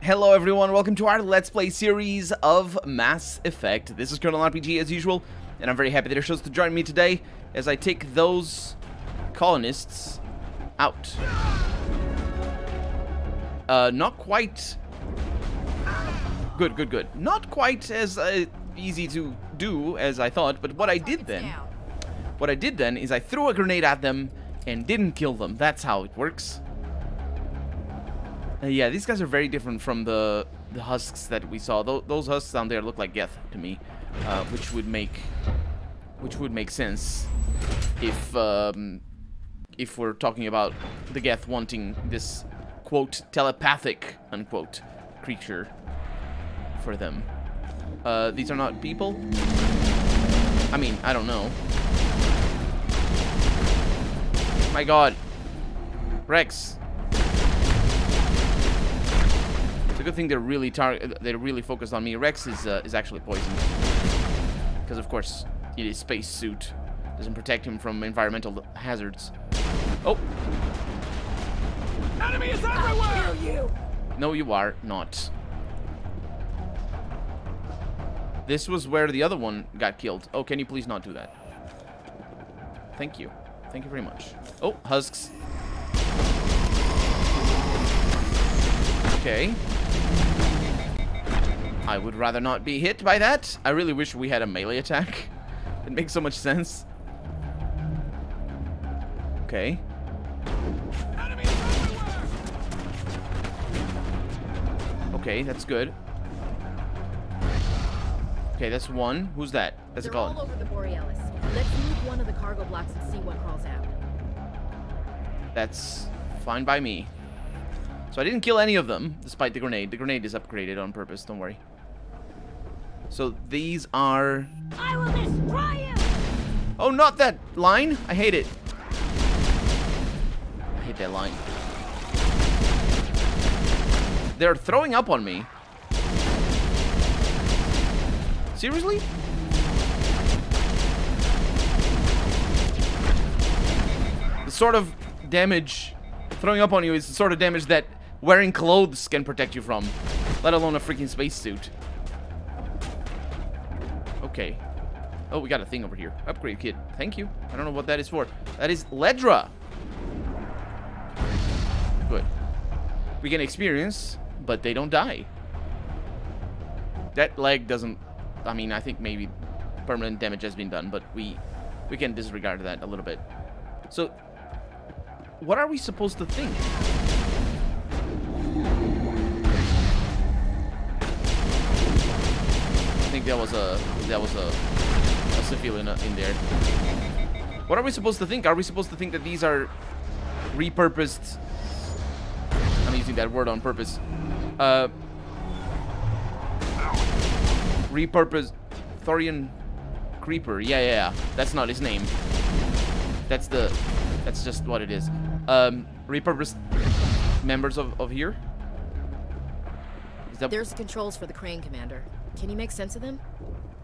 Hello everyone, welcome to our Let's Play series of Mass Effect. This is Colonel RPG as usual, and I'm very happy that you're chose to join me today as I take those colonists out. Uh, not quite... Good, good, good. Not quite as uh, easy to do as I thought, but what I did then... What I did then is I threw a grenade at them and didn't kill them. That's how it works. Uh, yeah, these guys are very different from the the husks that we saw. Th those husks down there look like Geth to me, uh, which would make which would make sense if um, if we're talking about the Geth wanting this quote telepathic unquote creature for them. Uh, these are not people. I mean, I don't know. My God, Rex. Good thing they're really tar they're really focused on me. Rex is uh, is actually poisoned because of course his space suit doesn't protect him from environmental hazards. Oh, Enemy is everywhere! you! no, you are not. This was where the other one got killed. Oh, can you please not do that? Thank you. Thank you very much. Oh, husks. Okay. I would rather not be hit by that. I really wish we had a melee attack. It makes so much sense. Okay. Enemy is everywhere! Okay, that's good. Okay, that's one. Who's that? That's a They're all over the Borealis. Let's move one of the cargo blocks and see what crawls out. That's fine by me. So I didn't kill any of them, despite the grenade. The grenade is upgraded on purpose, don't worry. So these are... I will destroy you! Oh, not that line! I hate it. I hate that line. They're throwing up on me. Seriously? The sort of damage throwing up on you is the sort of damage that wearing clothes can protect you from, let alone a freaking spacesuit. Okay. Oh, we got a thing over here. Upgrade kit. Thank you. I don't know what that is for. That is Ledra. Good. We can experience, but they don't die. That leg doesn't... I mean, I think maybe permanent damage has been done, but we we can disregard that a little bit. So, what are we supposed to think? That was a that was a, a civilian in there. What are we supposed to think? Are we supposed to think that these are repurposed? I'm using that word on purpose. Uh, repurposed Thorian Creeper. Yeah, yeah, yeah. That's not his name. That's the. That's just what it is. Um, repurposed members of of here. There's controls for the crane commander. Can you make sense of them?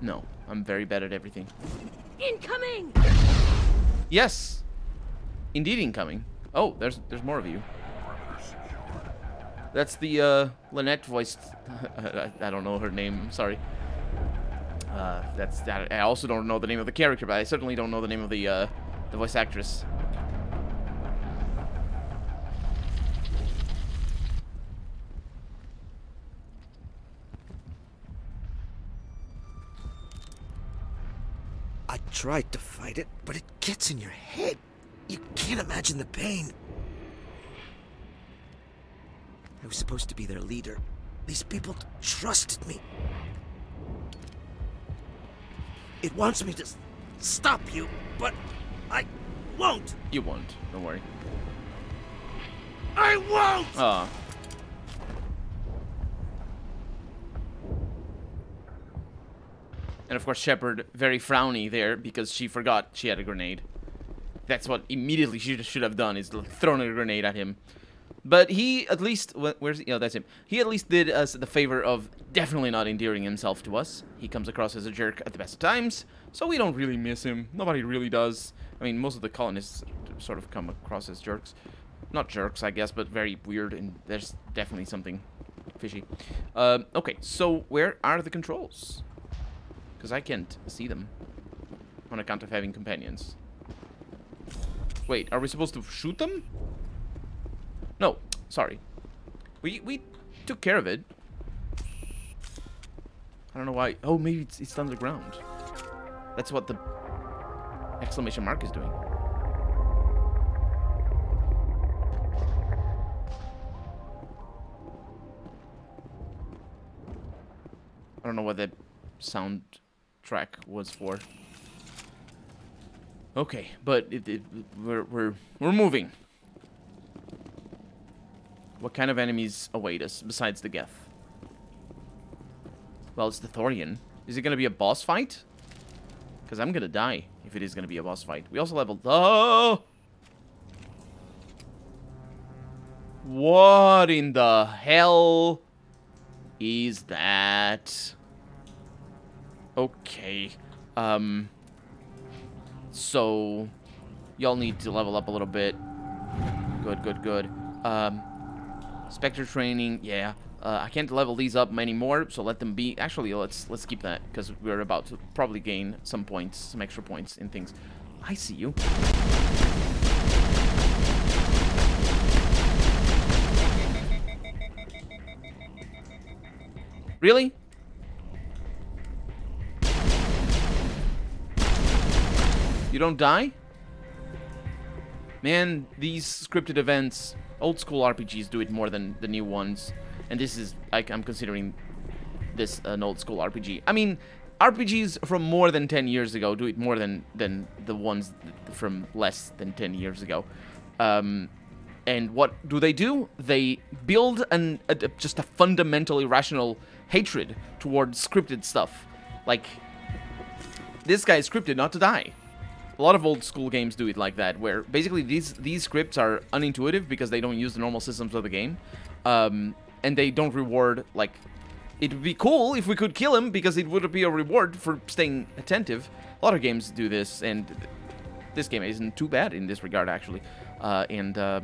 no? I'm very bad at everything. Incoming! Yes. Indeed incoming. Oh, there's there's more of you. That's the uh, Lynette voiced. I, I don't know her name. Sorry. Uh, that's that. I also don't know the name of the character, but I certainly don't know the name of the uh, the voice actress. I tried to fight it, but it gets in your head. You can't imagine the pain. I was supposed to be their leader. These people trusted me. It wants me to stop you, but I won't. You won't. Don't worry. I won't! Ah. And of course, Shepard very frowny there because she forgot she had a grenade. That's what immediately she should have done is thrown a grenade at him. But he at least where's he? oh that's him. He at least did us the favor of definitely not endearing himself to us. He comes across as a jerk at the best of times, so we don't really miss him. Nobody really does. I mean, most of the colonists sort of come across as jerks. Not jerks, I guess, but very weird, and there's definitely something fishy. Um, okay, so where are the controls? Because I can't see them on account of having companions. Wait, are we supposed to shoot them? No, sorry. We we took care of it. I don't know why. Oh, maybe it's, it's underground. That's what the exclamation mark is doing. I don't know what that sound track was for. Okay, but it, it, we're we're we're moving. What kind of enemies await us besides the Geth? Well, it's the Thorian. Is it gonna be a boss fight? Because I'm gonna die if it is gonna be a boss fight. We also leveled. Oh! What in the hell is that? Okay. Um. So, y'all need to level up a little bit. Good, good, good. Um, Spectre training, yeah. Uh, I can't level these up anymore, so let them be. Actually, let's let's keep that because we're about to probably gain some points, some extra points in things. I see you. Really? You don't die? Man, these scripted events, old school RPGs do it more than the new ones. And this is, like, I'm considering this an old school RPG. I mean, RPGs from more than 10 years ago do it more than, than the ones from less than 10 years ago. Um, and what do they do? They build an, a, just a fundamental irrational hatred towards scripted stuff. Like, this guy is scripted not to die. A lot of old school games do it like that, where basically these these scripts are unintuitive because they don't use the normal systems of the game, um, and they don't reward like. It would be cool if we could kill him because it would be a reward for staying attentive. A lot of games do this, and this game isn't too bad in this regard actually. Uh, and uh,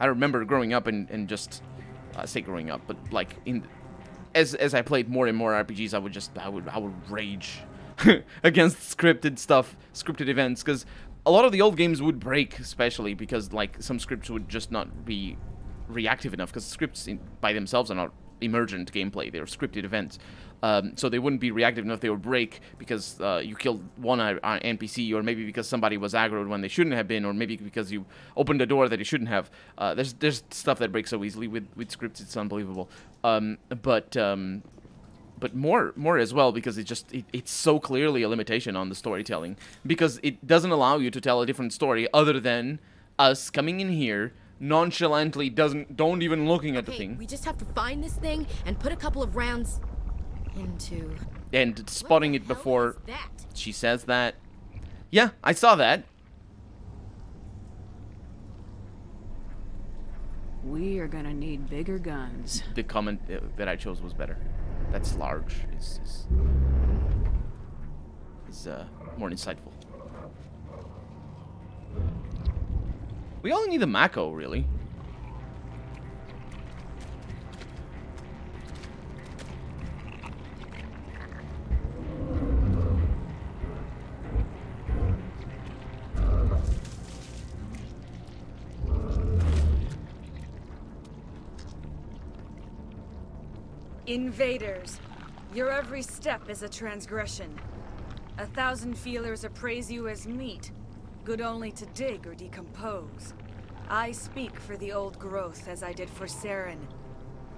I remember growing up and, and just I say growing up, but like in as as I played more and more RPGs, I would just I would I would rage against scripted stuff, scripted events, because a lot of the old games would break, especially because like some scripts would just not be reactive enough, because scripts in, by themselves are not emergent gameplay; they're scripted events. Um, so they wouldn't be reactive enough. They would break because uh, you killed one uh, NPC, or maybe because somebody was aggroed when they shouldn't have been, or maybe because you opened a door that you shouldn't have. Uh, there's there's stuff that breaks so easily with with scripts. It's unbelievable. Um, but um, but more more as well because it just it, it's so clearly a limitation on the storytelling because it doesn't allow you to tell a different story other than us coming in here nonchalantly doesn't don't even looking at the thing we just have to find this thing and put a couple of rounds into. and spotting it before that? she says that yeah i saw that We are gonna need bigger guns. the comment that i chose was better that's large is is, is uh, more insightful. We only need the mako really Invaders, your every step is a transgression. A thousand feelers appraise you as meat, good only to dig or decompose. I speak for the old growth as I did for Saren.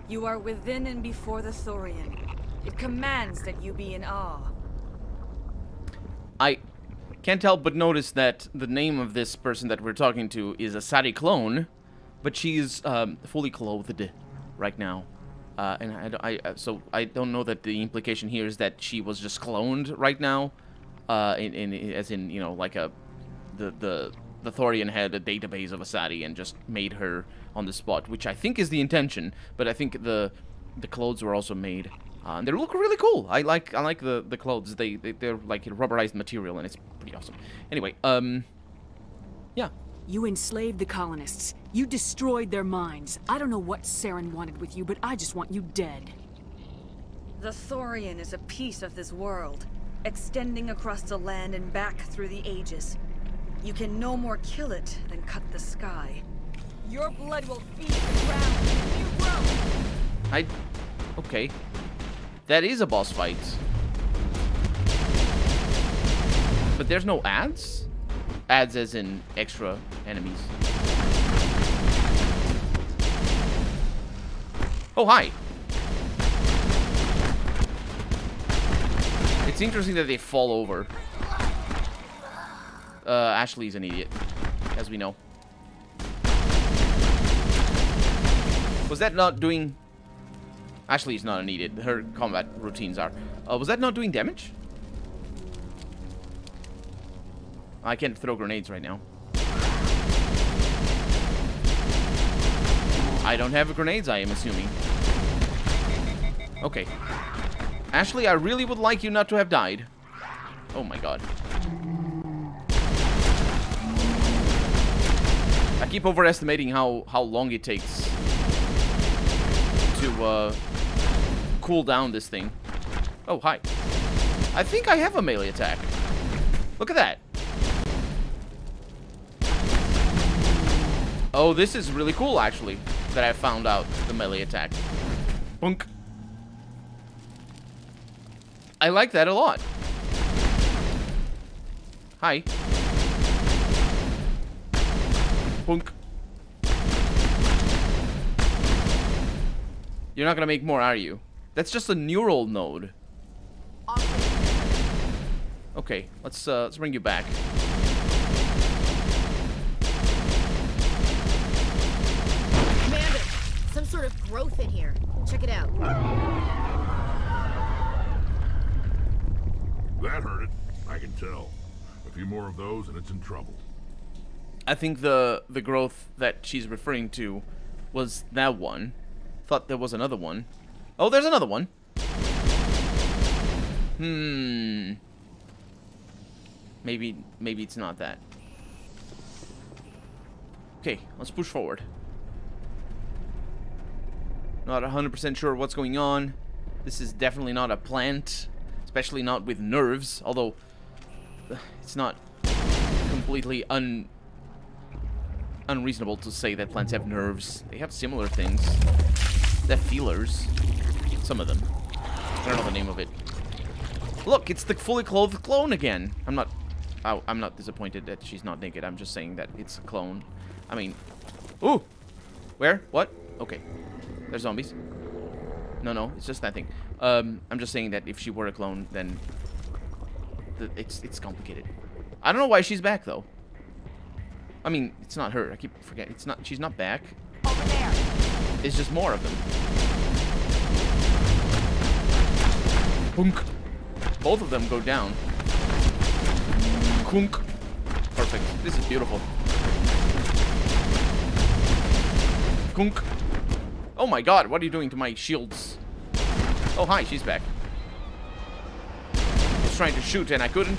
You are within and before the Thorian. It commands that you be in awe. I can't help but notice that the name of this person that we're talking to is Asari clone, but she's um, fully clothed right now. Uh, and I, I, uh, so I don't know that the implication here is that she was just cloned right now, uh, in, in as in you know like a the the the Thorian had a database of Asari and just made her on the spot, which I think is the intention. But I think the the clothes were also made. Uh, and they look really cool. I like I like the the clothes. They, they they're like rubberized material and it's pretty awesome. Anyway, um, yeah. You enslaved the colonists. You destroyed their minds. I don't know what Saren wanted with you, but I just want you dead. The Thorian is a piece of this world, extending across the land and back through the ages. You can no more kill it than cut the sky. Your blood will feed the ground and you grow. I... Okay. That is a boss fight. But there's no ads? Ads as in extra enemies. Oh, hi. It's interesting that they fall over. Uh, Ashley's an idiot, as we know. Was that not doing... Ashley's not an idiot. Her combat routines are. Uh, was that not doing damage? I can't throw grenades right now. I don't have grenades, I am assuming. Okay. Ashley, I really would like you not to have died. Oh my god. I keep overestimating how, how long it takes to uh, cool down this thing. Oh, hi. I think I have a melee attack. Look at that. Oh, this is really cool, actually, that I found out the melee attack. Bunk. I like that a lot. Hi. Bunk. You're not gonna make more, are you? That's just a neural node. Okay, let's uh, let's bring you back. Sort of growth in here. Check it out. That hurt it. I can tell. A few more of those and it's in trouble. I think the the growth that she's referring to was that one. Thought there was another one. Oh, there's another one. Hmm. Maybe maybe it's not that. Okay, let's push forward. Not 100% sure what's going on. This is definitely not a plant, especially not with nerves, although uh, it's not completely un unreasonable to say that plants have nerves. They have similar things. They have feelers. Some of them. I don't know the name of it. Look, it's the fully clothed clone again. I'm not... Oh, I'm not disappointed that she's not naked. I'm just saying that it's a clone. I mean... Ooh! Where? What? Okay. There's zombies. No, no. It's just that thing. Um, I'm just saying that if she were a clone, then... The, it's, it's complicated. I don't know why she's back, though. I mean, it's not her. I keep forgetting. It's not. She's not back. Over there. It's just more of them. Hunk. Both of them go down. Kunk. Perfect. This is beautiful. Kunk. Oh my god, what are you doing to my shields? Oh, hi, she's back. I was trying to shoot and I couldn't.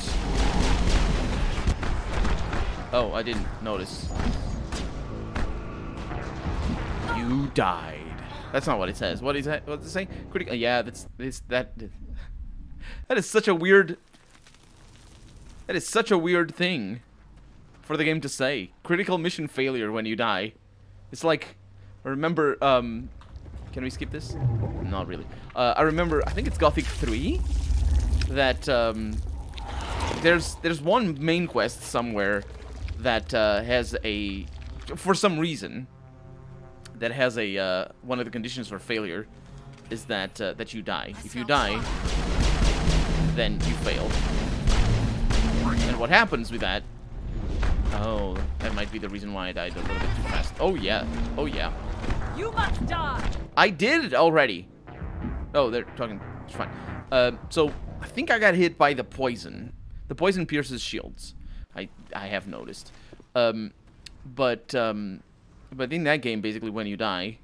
Oh, I didn't notice. You died. That's not what it says. What is that? What's it say? Critical. Uh, yeah, that's this that. That is such a weird. That is such a weird thing for the game to say. Critical mission failure when you die. It's like, I remember. Um, can we skip this? Not really. Uh, I remember. I think it's Gothic 3. That um, there's there's one main quest somewhere that uh, has a, for some reason, that has a uh, one of the conditions for failure is that uh, that you die. If you die, then you fail. And what happens with that? Oh, that might be the reason why I died a little bit too fast. Oh yeah, oh yeah. You must die! I did it already. Oh, they're talking. It's fine. Uh, so I think I got hit by the poison. The poison pierces shields. I I have noticed. Um, but um, but in that game, basically, when you die,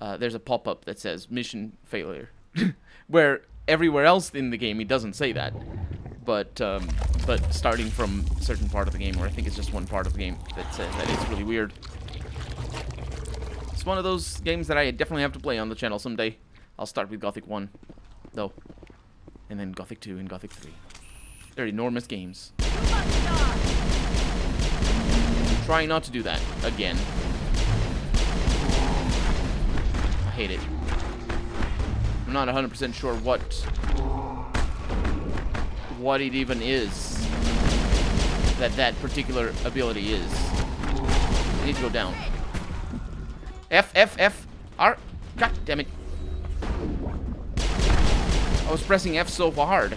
uh, there's a pop-up that says mission failure, where everywhere else in the game it doesn't say that. But um, but starting from a certain part of the game, or I think it's just one part of the game that says that it's really weird. It's one of those games that I definitely have to play on the channel someday. I'll start with Gothic 1, though, and then Gothic 2 and Gothic 3. They're enormous games. Trying not to do that again. I hate it. I'm not 100% sure what what it even is that that particular ability is. I need to go down. F, F, F, R. God damn it. I was pressing F so hard.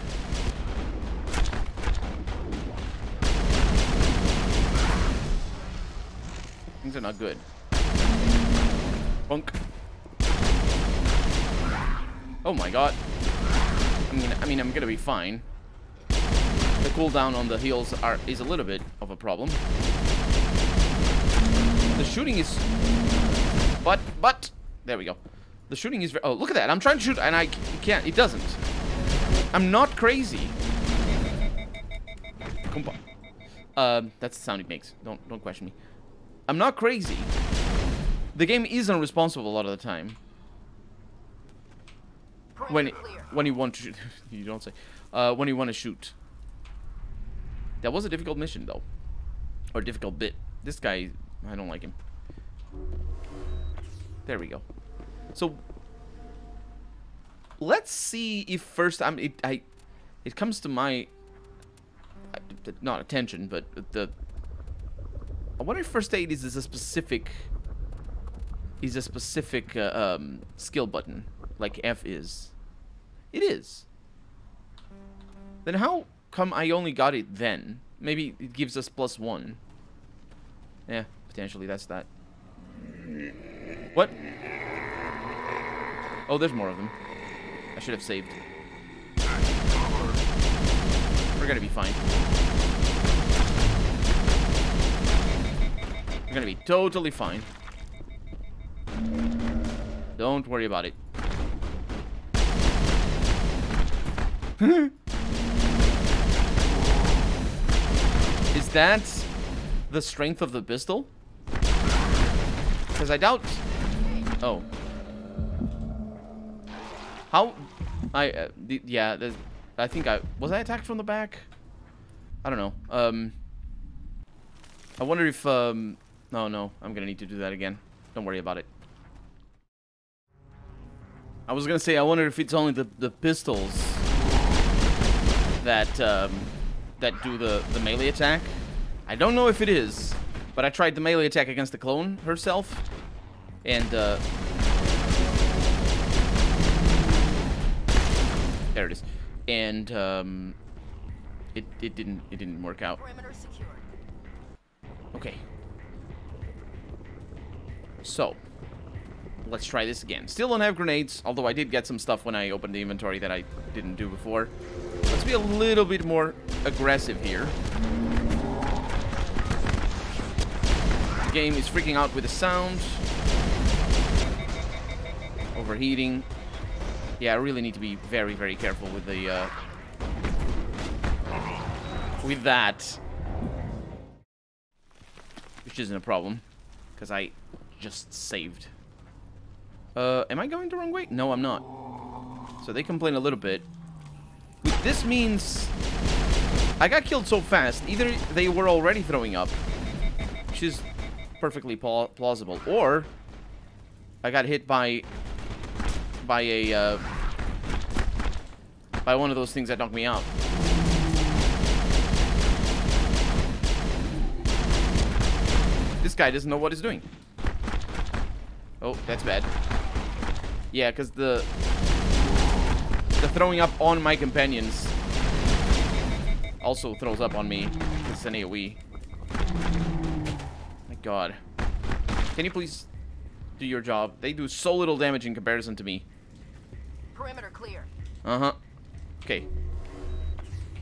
Things are not good. Bunk. Oh my god. I mean, I mean, I'm gonna be fine. The cooldown on the heals are is a little bit of a problem. The shooting is, but but there we go. The shooting is very. Oh, look at that! I'm trying to shoot and I can't. It doesn't. I'm not crazy. Um, that's the sound it makes. Don't don't question me. I'm not crazy. The game is unresponsive a lot of the time. When when you want to shoot, you don't say. Uh, when you want to shoot. That was a difficult mission though, or difficult bit. This guy, I don't like him. There we go. So let's see if first I'm it I it comes to my not attention, but the I wonder if first aid is, is a specific is a specific uh, um, skill button like F is. It is. Then how come I only got it then? Maybe it gives us plus one. Yeah, potentially that's that. What? Oh, there's more of them. I should have saved. We're gonna be fine. We're gonna be totally fine. Don't worry about it. that the strength of the pistol? Because I doubt... Oh. How... I... Uh, yeah, I think I... Was I attacked from the back? I don't know. Um... I wonder if... Um... No, no. I'm gonna need to do that again. Don't worry about it. I was gonna say, I wonder if it's only the, the pistols that, um, that do the, the melee attack. I don't know if it is, but I tried the melee attack against the clone herself, and, uh... There it is. And, um... It, it didn't, it didn't work out. Okay. So, let's try this again. Still don't have grenades, although I did get some stuff when I opened the inventory that I didn't do before. Let's be a little bit more aggressive here. The game is freaking out with the sound. Overheating. Yeah, I really need to be very, very careful with the, uh, with that. Which isn't a problem, because I just saved. Uh, am I going the wrong way? No, I'm not. So they complain a little bit. This means I got killed so fast. Either they were already throwing up, which is perfectly plausible, or I got hit by by a uh, by one of those things that knocked me out. This guy doesn't know what he's doing. Oh, that's bad. Yeah, because the the throwing up on my companions also throws up on me. It's an AoE. God. Can you please do your job? They do so little damage in comparison to me. Perimeter clear. Uh-huh. Okay.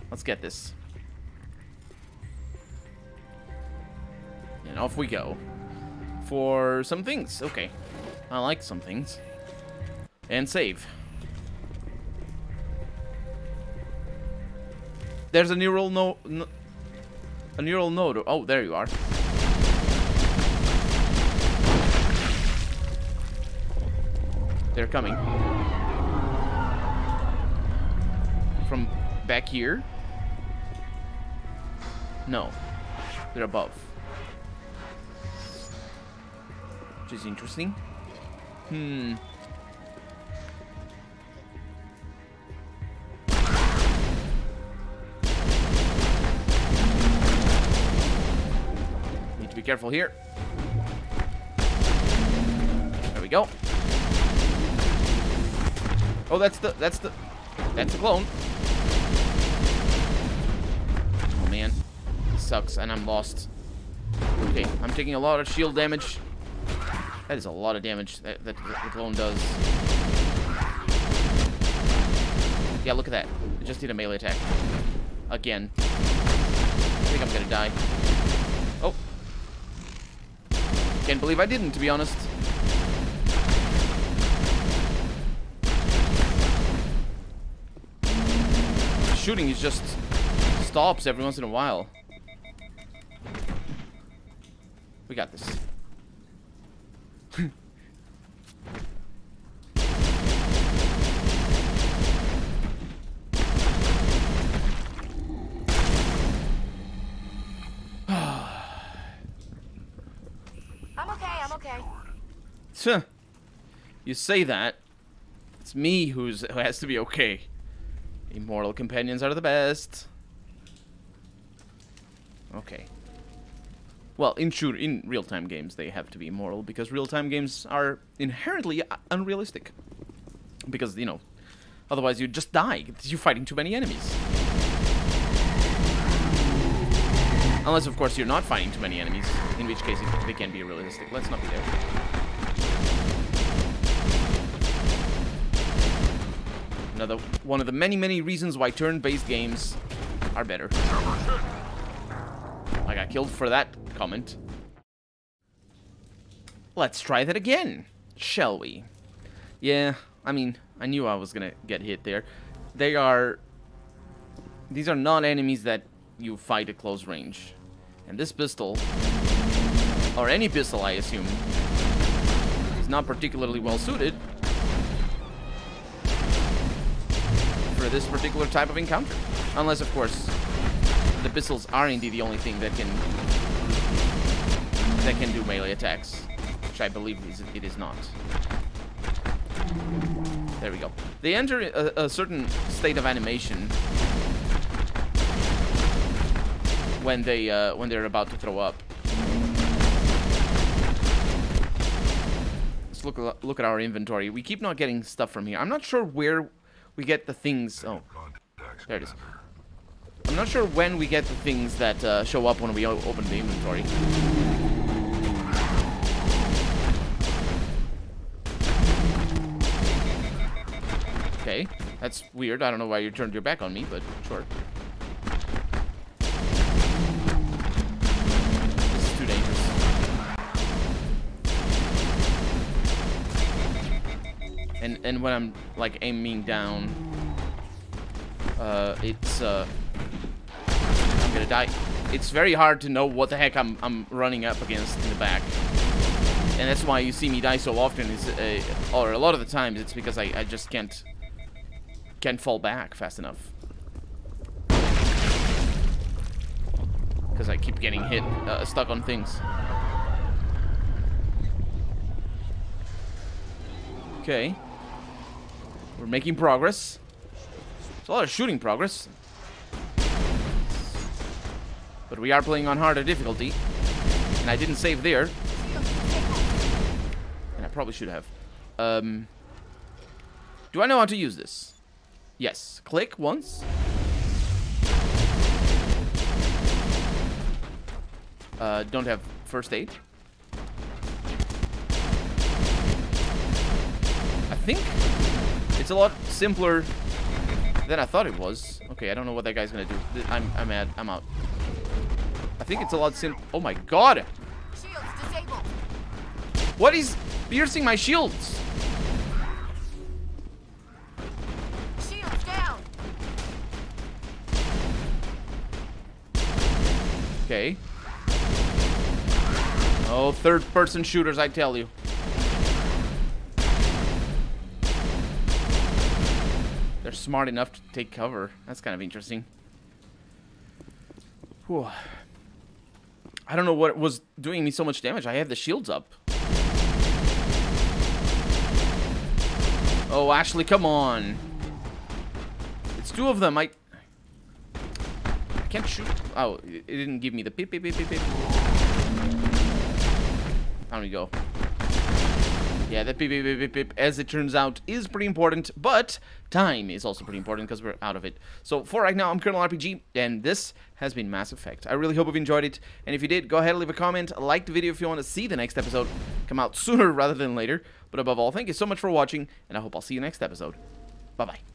Let's get this. And off we go. For some things. Okay. I like some things. And save. There's a neural no, no a neural node. Oh, there you are. They're coming. From back here? No. They're above. Which is interesting. Hmm. Need to be careful here. Oh, that's the that's the that's the clone. Oh man, this sucks, and I'm lost. Okay, I'm taking a lot of shield damage. That is a lot of damage that, that the clone does. Yeah, look at that. I just did a melee attack. Again. I think I'm gonna die. Oh. Can't believe I didn't, to be honest. Shooting is just stops every once in a while. We got this. I'm okay, I'm okay. You say that. It's me who's who has to be okay. Immortal companions are the best. Okay. Well, in shoot in real-time games they have to be immortal because real-time games are inherently uh, unrealistic. Because, you know, otherwise you just die. You're fighting too many enemies. Unless, of course, you're not fighting too many enemies, in which case they can be realistic. Let's not be there. Another one of the many, many reasons why turn-based games are better. I got killed for that comment. Let's try that again, shall we? Yeah, I mean, I knew I was gonna get hit there. They are... These are not enemies that you fight at close range. And this pistol, or any pistol I assume, is not particularly well suited for this particular type of encounter. Unless, of course, the pistols are indeed the only thing that can that can do melee attacks, which I believe it is not. There we go. They enter a, a certain state of animation when they uh, when they're about to throw up. Let's look look at our inventory. We keep not getting stuff from here. I'm not sure where we get the things. Oh, there it is. I'm not sure when we get the things that uh, show up when we open the inventory. Okay, that's weird. I don't know why you turned your back on me, but sure. And when I'm like aiming down, uh, it's uh, I'm gonna die. It's very hard to know what the heck I'm I'm running up against in the back, and that's why you see me die so often. Is uh, or a lot of the times it's because I I just can't can't fall back fast enough. Because I keep getting hit, uh, stuck on things. Okay. We're making progress. It's a lot of shooting progress. But we are playing on harder difficulty. And I didn't save there. And I probably should have. Um, do I know how to use this? Yes. Click once. Uh, don't have first aid. I think it's a lot simpler than I thought it was. Okay, I don't know what that guy's gonna do. I'm, I'm mad. I'm out. I think it's a lot sim- Oh my god! What is piercing my shields? Shields down. Okay. Oh, third-person shooters, I tell you. Smart enough to take cover. That's kind of interesting. Whew. I don't know what was doing me so much damage. I have the shields up. Oh, Ashley, come on. It's two of them. I... I can't shoot. Oh, it didn't give me the beep, beep, beep, beep, beep. Down we go. Yeah, that beep, beep, beep, beep, as it turns out, is pretty important, but time is also pretty important because we're out of it. So for right now, I'm Colonel RPG, and this has been Mass Effect. I really hope you've enjoyed it, and if you did, go ahead and leave a comment, like the video if you want to see the next episode come out sooner rather than later. But above all, thank you so much for watching, and I hope I'll see you next episode. Bye-bye.